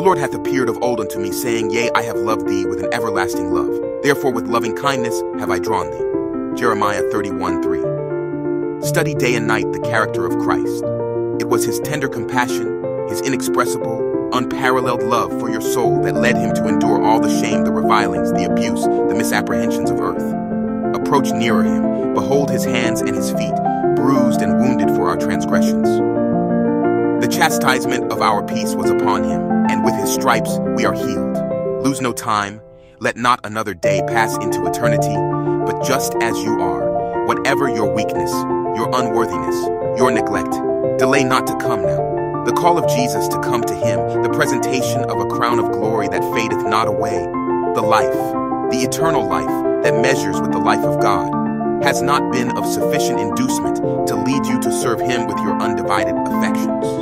The Lord hath appeared of old unto me, saying, Yea, I have loved thee with an everlasting love. Therefore with loving kindness have I drawn thee. Jeremiah 31 3. Study day and night the character of Christ. It was his tender compassion, his inexpressible, unparalleled love for your soul that led him to endure all the shame, the revilings, the abuse, the misapprehensions of earth. Approach nearer him, behold his hands and his feet, bruised and wounded for our transgressions. The chastisement of our peace was upon him, stripes we are healed. Lose no time, let not another day pass into eternity, but just as you are, whatever your weakness, your unworthiness, your neglect, delay not to come now. The call of Jesus to come to him, the presentation of a crown of glory that fadeth not away, the life, the eternal life that measures with the life of God, has not been of sufficient inducement to lead you to serve him with your undivided affections.